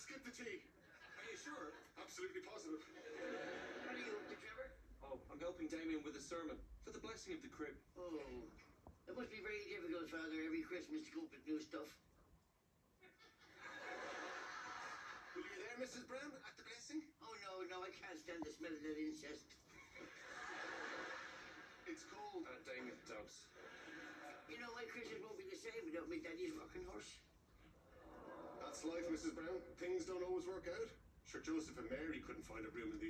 skip the tea. Are you sure? Absolutely positive. What are you up to, Trevor? Oh, I'm helping Damien with a sermon for the blessing of the crib. Oh, it must be very difficult, Father, every Christmas to cope with new stuff. Will you there, Mrs. Brown, at the blessing? Oh, no, no, I can't stand the smell of that incest. It's cold. Uh, Damien doubts. You know, my Christmas won't be the same without my daddy's rocking horse. That's life, Mrs. Brown. Things don't always work out. Sure, Joseph and Mary couldn't find a room in the.